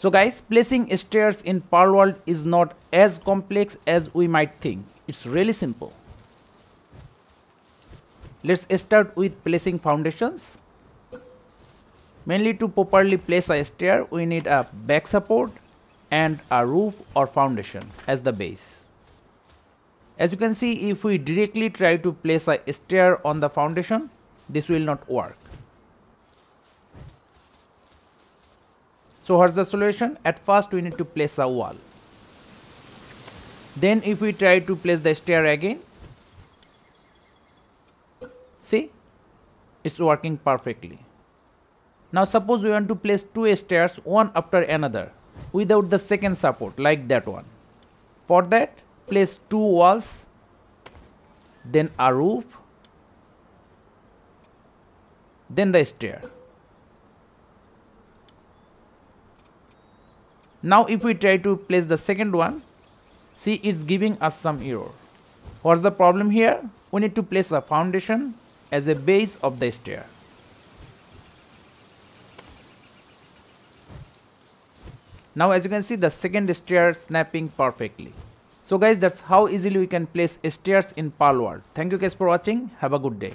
So guys, placing stairs in Palworld is not as complex as we might think. It's really simple. Let's start with placing foundations. Mainly to properly place a stair, we need a back support and a roof or foundation as the base. As you can see, if we directly try to place a stair on the foundation, this will not work. So what's the solution? At first we need to place a wall. Then if we try to place the stair again, see it's working perfectly. Now suppose we want to place two stairs one after another without the second support like that one. For that place two walls then a roof then the stair. Now if we try to place the second one, see it's giving us some error. What's the problem here? We need to place a foundation as a base of the stair. Now as you can see the second stair snapping perfectly. So guys that's how easily we can place stairs in Palworld. Thank you guys for watching. Have a good day.